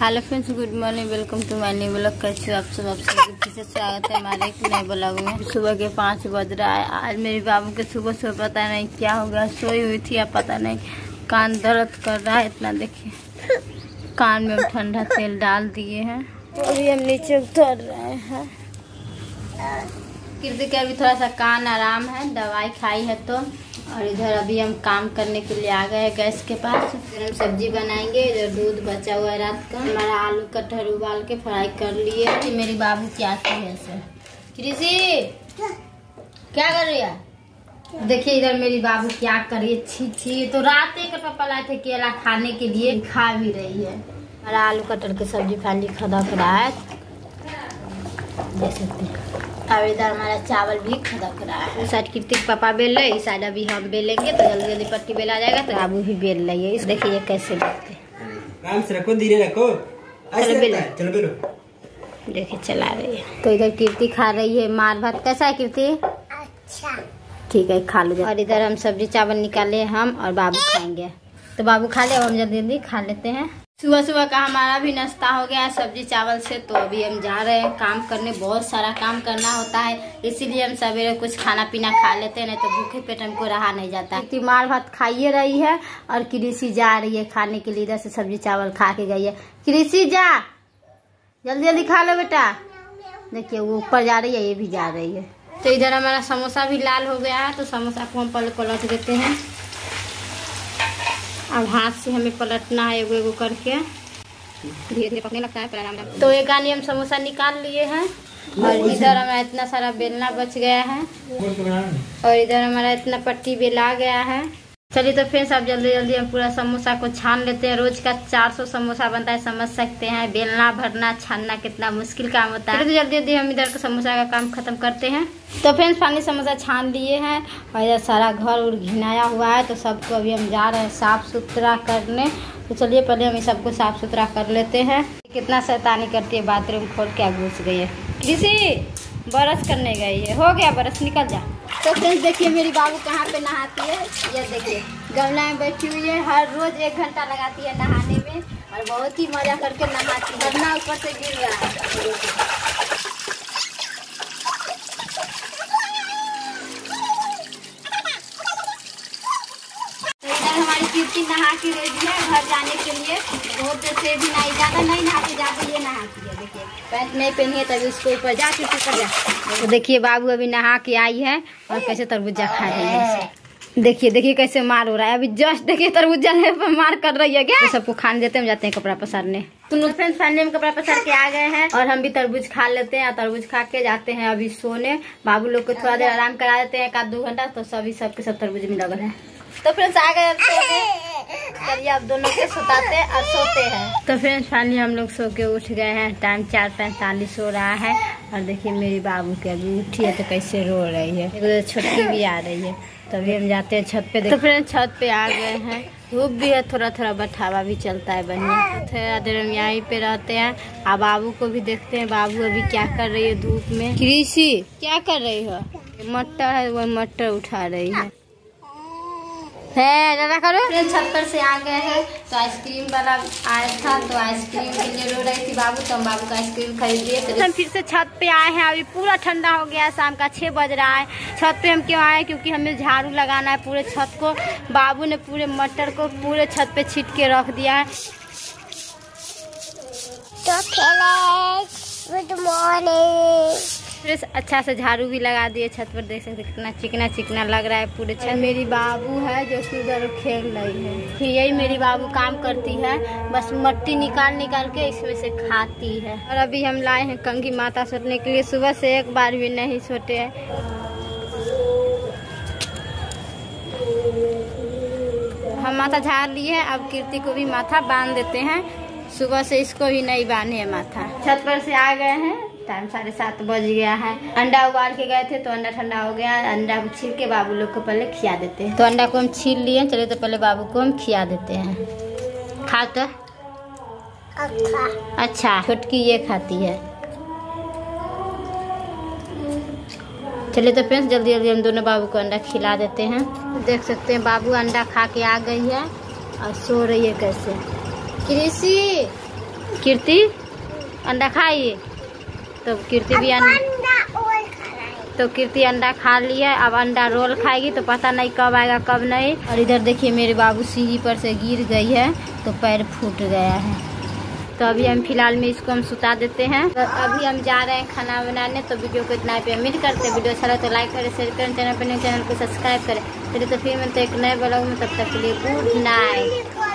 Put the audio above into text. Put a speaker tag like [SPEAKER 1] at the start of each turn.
[SPEAKER 1] Hello friends, good morning, welcome to my new blog. कैसे आप सब? आप सबको फिर से स्वागत है हमारे एक नए ब्लॉग में। सुबह के पाँच बज रहा है। आज मेरे बाबू के सुबह सुबह पता नहीं क्या हो गया। सोई हुई थी या पता नहीं कान दर्द कर रहा है इतना देखिए। कान में ठंडा तेल डाल दिए हैं। अभी हम नीचे उतर रहे हैं। कीर्ति का अभी थोड़ा सा कान आराम है, दवाई खाई है तो। और इधर अभी हम काम करने के लिए आ गए हैं गैस के पास। फिर हम सब्ज़ी बनाएँगे, इधर दूध बचा हुआ है रात का। हमारा आलू कटहर उबाल के फ्राई कर लिए। मेरी बाबू क्या की है सर कृषि क्या कर रही है? देखिए, इधर मेरी बाबू क्या कर रही है। छी छी तो रात एक पापा लाए थे केला खाने के लिए खा भी रही है। हमारा आलू कटहर की सब्ज़ी फाली खदक रहा है। देख सकते हैं। और इधर हमारा चावल भी खदक रहा है। उस साइड कृतिक पापा बेल रहे इस साइड अभी हम बेलेंगे तो जल्दी जल्दी पट्टी बेला जाएगा तो बाबू भी बेल लेंगे इस देखिए कैसे बेलते हैं।
[SPEAKER 2] आराम से रखो धीरे रखो।
[SPEAKER 1] चलो बेलो।
[SPEAKER 2] चलो बेलो।
[SPEAKER 1] देखिए चला रही है। तो इधर कीर्ति खा रही है। मार भात कैसा है कीर्ति? अच्छा। ठीक है खा लो और इधर हम सब्ज़ी चावल निकाले हम और बाबू खाएँगे। तो बाबू खा ले और हम जल्दी जल्दी खा लेते हैं। सुबह सुबह का हमारा भी नाश्ता हो गया है सब्ज़ी चावल से तो अभी हम जा रहे हैं। काम करने बहुत सारा काम करना होता है। इसीलिए हम सवेरे कुछ खाना पीना खा लेते हैं नहीं तो भूखे पेट हमको रहा नहीं जाता। कीर्ति मार भात खाइए रही है और कृषि जा रही है खाने के लिए इधर से सब्ज़ी चावल खा के गई है। कृषि जा! जल्दी जल्दी खा लो बेटा। देखिए वो ऊपर जा रही है ये भी जा रही है। तो इधर हमारा समोसा भी लाल हो गया है तो समोसा को हम पहले पलट देते हैं। अब हाथ से हमें पलटना है एगो एगो करके। धीरे धीरे पकने लगता है। तो एक आनी हम समोसा निकाल लिए हैं और इधर हमारा इतना सारा बेलना बच गया है। और इधर हमारा इतना पट्टी बेला गया है। चलिए तो फ्रेंड्स आप जल्दी जल्दी हम पूरा समोसा को छान लेते हैं। रोज का 400 समोसा बनता है समझ सकते हैं। बेलना भरना छानना कितना मुश्किल काम होता है। तो जल्दी जल्दी हम इधर का समोसा का काम खत्म करते हैं। तो फ्रेंड्स पानी समोसा छान लिए हैं और इधर सारा घर उर घिनाया हुआ है। तो सबको अभी हम जा रहे हैं साफ़ सुथरा करने। तो चलिए पहले हम इस सबको साफ़ सुथरा कर लेते हैं। कितना शैतानी करती है बाथरूम खोल के घुस गई है। कृषि बरस करने गई है। हो गया बरस, निकल जा। तो फ्रेंड्स, देखिए मेरी बाबू कहाँ पे नहाती है। ये देखिए, गमला में बैठी हुई है। हर रोज एक घंटा लगाती है नहाने में और बहुत ही मज़ा करके नहाती है। गमला ऊपर से गिर रहा है। नहा के रेडी है। घर जाने के लिए बहुत से भी नहीं ज़्यादा नहीं नहाती जाती ये नहाती है। पैंट नहीं पहनी है तभी उसको ऊपर जा कर जा। तो देखिए बाबू अभी नहा के आई है और कैसे तरबूजा खा रही है देखिए देखिए कैसे मार हो रहा है। अभी जस्ट देखिए तरबूजा ने पर मार कर रही है क्या? तो सबको खाने देते हम जाते हैं कपड़ा पसारने। सुनो फ्रेंड्स फाइनली हम कपड़ा पसार के आ गए हैं और हम भी तरबूज खा लेते हैं और तरबूज खा के जाते हैं अभी सोने। बाबू लोग को थोड़ा देर आराम करा देते हैं एक आध दो घंटा तो सभी सबके सब तरबूज में लगल है। तो फ्रेंड्स आ गए चलिए अब दोनों को सुताते और सोते हैं। तो फिर फाइनली हम लोग सो के उठ गए हैं। टाइम चार पैंतालीस हो रहा है। और देखिए मेरी बाबू के अभी उठी है तो कैसे रो रही है। एक छोटी भी आ रही है। तभी हम जाते हैं छत पे। तो फ्रेंड्स छत पे आ गए हैं। धूप भी है थोड़ा थोड़ा बठावा भी चलता है बढ़िया। थोड़ा देर हम यहीं पे रहते हैं। अब बाबू को भी देखते हैं। बाबू अभी क्या कर रही है धूप में? कृषि, क्या कर रही हो? मटर है, वो मटर उठा रही है। है दादा करो। छत पर से आ गए हैं तो आइसक्रीम वाला आया था तो आइसक्रीम के लिए रो रही थी बाबू तो हम बाबू का आइसक्रीम खरीद लिए तो हम फिर से छत पे आए हैं अभी पूरा ठंडा हो गया है शाम का छह बज रहा है। छत पे हम क्यों आए? क्योंकि हमें झाड़ू लगाना है पूरे छत को। बाबू ने पूरे मटर को पूरे छत पे छीट के रख दिया है।
[SPEAKER 3] तो गुड मॉर्निंग
[SPEAKER 1] फिर अच्छा से झाड़ू भी लगा दिए छत पर देख सकते कितना चिकना चिकना लग रहा है पूरे छत। मेरी बाबू है जो उधर खेल रही है। फिर यही मेरी बाबू काम करती है बस मट्टी निकाल निकाल के इसमें से खाती है। और अभी हम लाए हैं कंगी माता सोटने के लिए सुबह से एक बार भी नहीं सोते हैं। हम माथा झाड़ लिए हैं अब कीर्ति को भी माथा बाँध देते हैं। सुबह से इसको भी नहीं बांधे माथा। छत पर से आ गए हैं। टाइम साढ़े सात बज गया है। अंडा उबाल के गए थे तो अंडा ठंडा हो गया। अंडा को छील के बाबू लोग को पहले खिया देते हैं। तो अंडा को हम छील लिए चलिए तो पहले बाबू को हम खिया देते हैं। खा तो।
[SPEAKER 3] अच्छा
[SPEAKER 1] छोटकी ये खाती है। चलिए तो फ्रेंड्स जल्दी जल्दी हम दोनों बाबू को अंडा खिला देते हैं। देख सकते हैं बाबू अंडा खा के आ गई है और सो रही है कैसे। कृषि। कीर्ति अंडा खाई तो कीर्ति भी अंडा तो कीर्ति अंडा खा लिया अब अंडा रोल खाएगी तो पता नहीं कब आएगा कब नहीं। और इधर देखिए मेरे बाबू सीढ़ी पर से गिर गई है तो पैर फूट गया है। तो अभी हम फ़िलहाल में इसको हम सुता देते हैं। तो अभी हम जा रहे हैं खाना बनाने तो वीडियो को इतना पे उम्मीद करते हैं। वीडियो अच्छा लगे तो लाइक करें शेयर करें चैनल पर नए चैनल को सब्सक्राइब करें। चलिए तो फिर मिलते हैं एक नए ब्लॉग में तब तक के लिए गुड नाइट